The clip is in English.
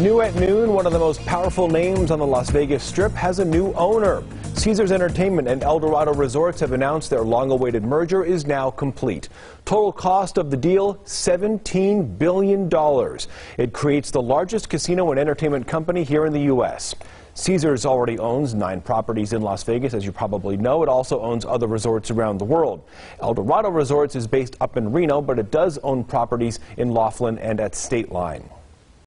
New at noon, one of the most powerful names on the Las Vegas Strip has a new owner. Caesars Entertainment and Eldorado Resorts have announced their long-awaited merger is now complete. Total cost of the deal, $17 billion. It creates the largest casino and entertainment company here in the U.S. Caesars already owns nine properties in Las Vegas, as you probably know. It also owns other resorts around the world. Eldorado Resorts is based up in Reno, but it does own properties in Laughlin and at State Line.